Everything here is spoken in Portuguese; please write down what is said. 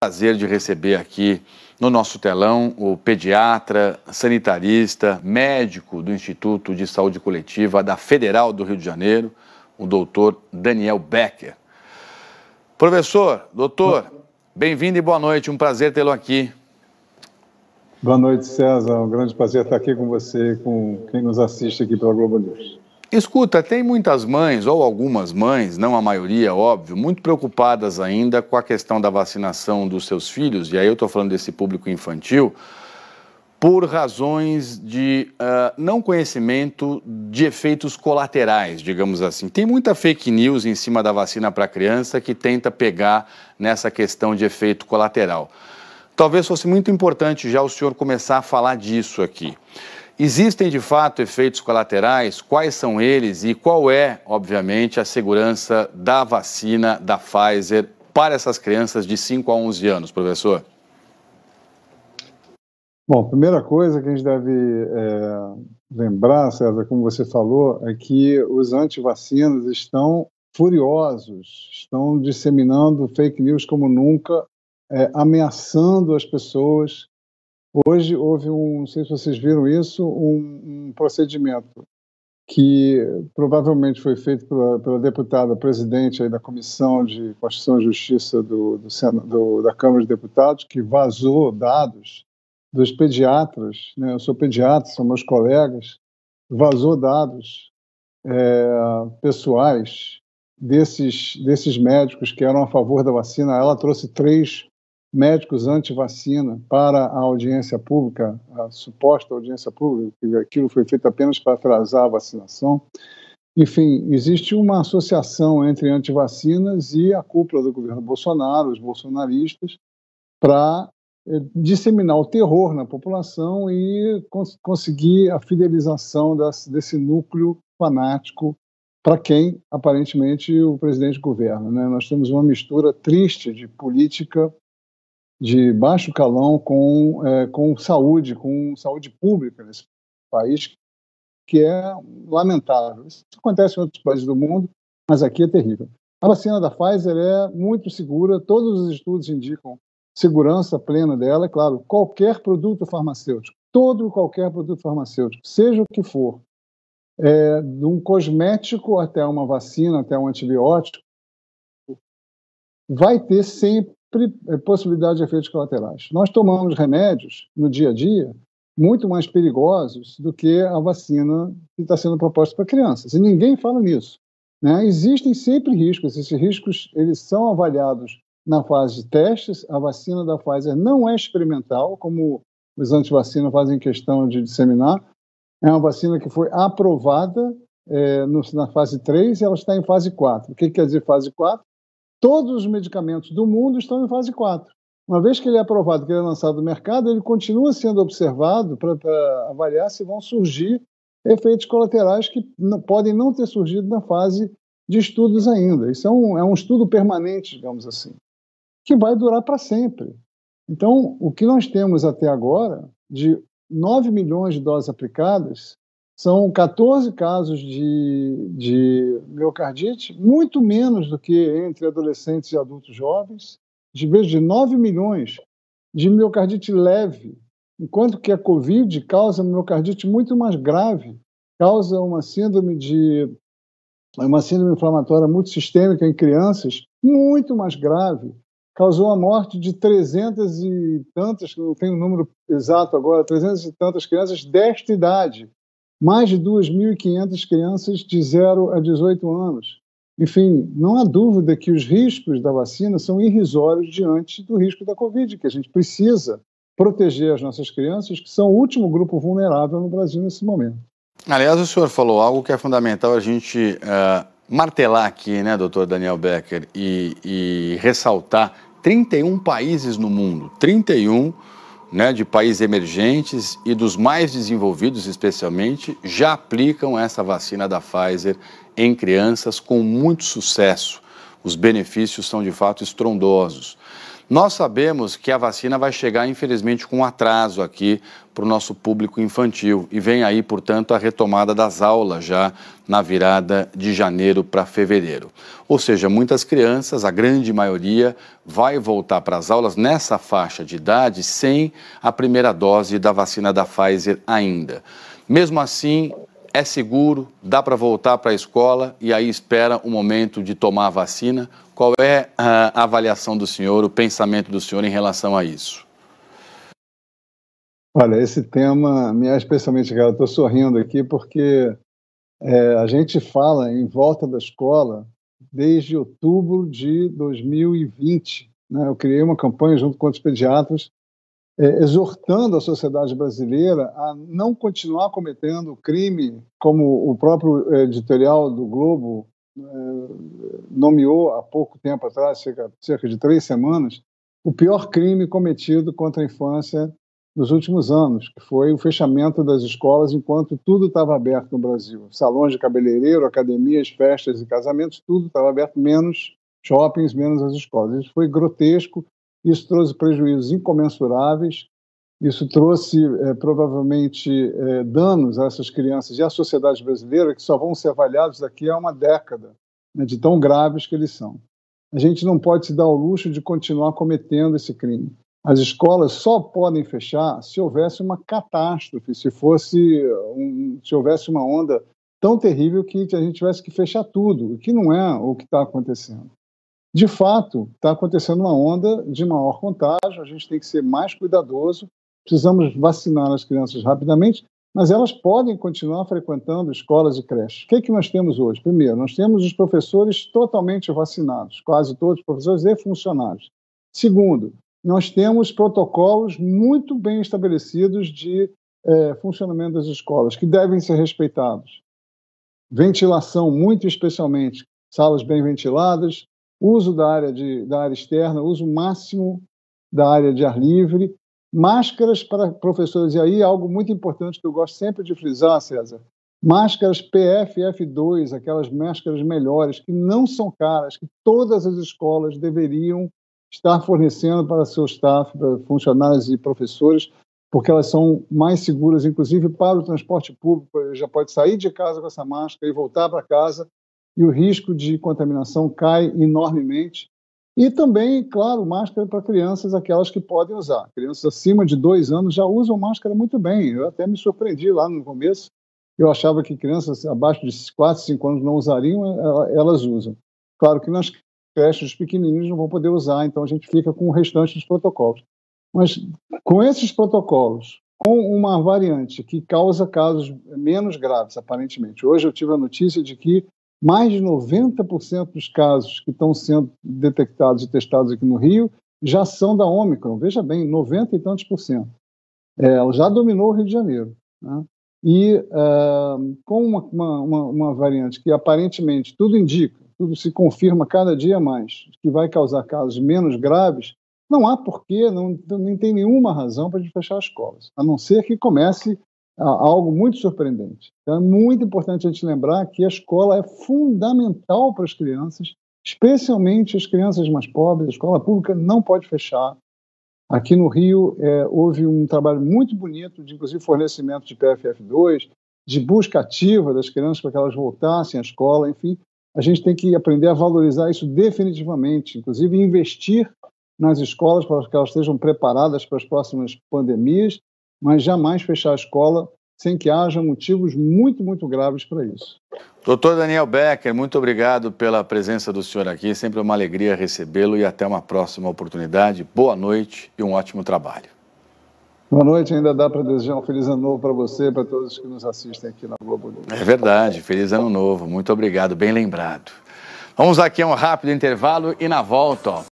prazer de receber aqui no nosso telão o pediatra, sanitarista, médico do Instituto de Saúde Coletiva da Federal do Rio de Janeiro, o doutor Daniel Becker. Professor, doutor, bem-vindo e boa noite, um prazer tê-lo aqui. Boa noite, César, um grande prazer estar aqui com você e com quem nos assiste aqui pela Globo News. Escuta, tem muitas mães, ou algumas mães, não a maioria, óbvio, muito preocupadas ainda com a questão da vacinação dos seus filhos, e aí eu estou falando desse público infantil, por razões de uh, não conhecimento de efeitos colaterais, digamos assim. Tem muita fake news em cima da vacina para criança que tenta pegar nessa questão de efeito colateral. Talvez fosse muito importante já o senhor começar a falar disso aqui. Existem de fato efeitos colaterais? Quais são eles e qual é, obviamente, a segurança da vacina da Pfizer para essas crianças de 5 a 11 anos, professor? Bom, primeira coisa que a gente deve é, lembrar, César, como você falou, é que os antivacinas estão furiosos, estão disseminando fake news como nunca, é, ameaçando as pessoas Hoje houve um, não sei se vocês viram isso, um, um procedimento que provavelmente foi feito pela, pela deputada presidente da Comissão de Constituição e Justiça do, do, do, da Câmara de Deputados, que vazou dados dos pediatras, né? eu sou pediatra, são meus colegas, vazou dados é, pessoais desses, desses médicos que eram a favor da vacina. Ela trouxe três médicos anti-vacina para a audiência pública, a suposta audiência pública, que aquilo foi feito apenas para atrasar a vacinação. Enfim, existe uma associação entre anti-vacinas e a cúpula do governo Bolsonaro, os bolsonaristas, para eh, disseminar o terror na população e cons conseguir a fidelização desse, desse núcleo fanático para quem aparentemente o presidente governa. Né? Nós temos uma mistura triste de política de baixo calão com, é, com saúde, com saúde pública nesse país, que é lamentável. Isso acontece em outros países do mundo, mas aqui é terrível. A vacina da Pfizer é muito segura, todos os estudos indicam segurança plena dela, é claro, qualquer produto farmacêutico, todo qualquer produto farmacêutico, seja o que for, é, de um cosmético até uma vacina, até um antibiótico, vai ter sempre possibilidade de efeitos colaterais. Nós tomamos remédios no dia a dia muito mais perigosos do que a vacina que está sendo proposta para crianças. E ninguém fala nisso. Né? Existem sempre riscos. Esses riscos eles são avaliados na fase de testes. A vacina da Pfizer não é experimental, como os antivacinas fazem questão de disseminar. É uma vacina que foi aprovada é, no, na fase 3 e ela está em fase 4. O que quer dizer fase 4? Todos os medicamentos do mundo estão em fase 4. Uma vez que ele é aprovado, que ele é lançado no mercado, ele continua sendo observado para avaliar se vão surgir efeitos colaterais que não, podem não ter surgido na fase de estudos ainda. Isso é um, é um estudo permanente, digamos assim, que vai durar para sempre. Então, o que nós temos até agora, de 9 milhões de doses aplicadas, são 14 casos de, de miocardite, muito menos do que entre adolescentes e adultos jovens, de vez de 9 milhões de miocardite leve, enquanto que a Covid causa miocardite muito mais grave, causa uma síndrome de uma síndrome inflamatória multissistêmica em crianças muito mais grave, causou a morte de 300 e tantas, não tenho o número exato agora, 300 e tantas crianças desta idade, mais de 2.500 crianças de 0 a 18 anos. Enfim, não há dúvida que os riscos da vacina são irrisórios diante do risco da Covid, que a gente precisa proteger as nossas crianças, que são o último grupo vulnerável no Brasil nesse momento. Aliás, o senhor falou algo que é fundamental a gente uh, martelar aqui, né, doutor Daniel Becker, e, e ressaltar 31 países no mundo, 31 né, de países emergentes e dos mais desenvolvidos, especialmente, já aplicam essa vacina da Pfizer em crianças com muito sucesso. Os benefícios são de fato estrondosos. Nós sabemos que a vacina vai chegar, infelizmente, com atraso aqui para o nosso público infantil e vem aí, portanto, a retomada das aulas já na virada de janeiro para fevereiro. Ou seja, muitas crianças, a grande maioria, vai voltar para as aulas nessa faixa de idade sem a primeira dose da vacina da Pfizer ainda. Mesmo assim, é seguro, dá para voltar para a escola e aí espera o momento de tomar a vacina. Qual é a avaliação do senhor, o pensamento do senhor em relação a isso? Olha, esse tema me é especialmente caro. Estou sorrindo aqui porque é, a gente fala em volta da escola desde outubro de 2020. Né? Eu criei uma campanha junto com os pediatras é, exortando a sociedade brasileira a não continuar cometendo crime, como o próprio é, editorial do Globo é, nomeou há pouco tempo atrás, cerca, cerca de três semanas, o pior crime cometido contra a infância dos últimos anos, que foi o fechamento das escolas enquanto tudo estava aberto no Brasil. Salões de cabeleireiro, academias, festas e casamentos, tudo estava aberto, menos shoppings, menos as escolas. Isso foi grotesco isso trouxe prejuízos incomensuráveis, isso trouxe é, provavelmente é, danos a essas crianças e à sociedade brasileira que só vão ser avaliados daqui a uma década, né, de tão graves que eles são. A gente não pode se dar ao luxo de continuar cometendo esse crime. As escolas só podem fechar se houvesse uma catástrofe, se fosse um, se houvesse uma onda tão terrível que a gente tivesse que fechar tudo, o que não é o que está acontecendo de fato, está acontecendo uma onda de maior contágio, a gente tem que ser mais cuidadoso, precisamos vacinar as crianças rapidamente, mas elas podem continuar frequentando escolas e creches. O que, é que nós temos hoje? Primeiro, nós temos os professores totalmente vacinados, quase todos os professores e funcionários. Segundo, nós temos protocolos muito bem estabelecidos de é, funcionamento das escolas, que devem ser respeitados. Ventilação, muito especialmente, salas bem ventiladas, uso da área, de, da área externa, uso máximo da área de ar livre, máscaras para professores. E aí, algo muito importante que eu gosto sempre de frisar, César: máscaras PFF2, aquelas máscaras melhores, que não são caras, que todas as escolas deveriam estar fornecendo para seu staff, para funcionários e professores, porque elas são mais seguras, inclusive para o transporte público. Ele já pode sair de casa com essa máscara e voltar para casa e o risco de contaminação cai enormemente. E também, claro, máscara para crianças, aquelas que podem usar. Crianças acima de dois anos já usam máscara muito bem. Eu até me surpreendi lá no começo. Eu achava que crianças abaixo de 4, 5 anos não usariam, elas usam. Claro que nas creches pequenininhos não vão poder usar, então a gente fica com o restante dos protocolos. Mas com esses protocolos, com uma variante que causa casos menos graves, aparentemente. Hoje eu tive a notícia de que mais de 90% dos casos que estão sendo detectados e testados aqui no Rio já são da Ômicron. Veja bem, 90 e tantos por cento. É, ela já dominou o Rio de Janeiro. Né? E uh, com uma, uma, uma, variante que aparentemente tudo indica, tudo se confirma cada dia mais, que vai causar casos menos graves, não há porquê, não, não tem nenhuma razão para a gente fechar as escolas, a não ser que comece algo muito surpreendente. Então, é muito importante a gente lembrar que a escola é fundamental para as crianças, especialmente as crianças mais pobres. A escola pública não pode fechar. Aqui no Rio é, houve um trabalho muito bonito de, inclusive, fornecimento de PFF2, de busca ativa das crianças para que elas voltassem à escola, enfim. A gente tem que aprender a valorizar isso definitivamente, inclusive investir nas escolas para que elas estejam preparadas para as próximas pandemias mas jamais fechar a escola sem que haja motivos muito, muito graves para isso. Doutor Daniel Becker, muito obrigado pela presença do senhor aqui. Sempre uma alegria recebê-lo e até uma próxima oportunidade. Boa noite e um ótimo trabalho. Boa noite, ainda dá para desejar um feliz ano novo para você e para todos que nos assistem aqui na Globo News. É verdade, feliz ano novo, muito obrigado, bem lembrado. Vamos aqui a um rápido intervalo e na volta, ó.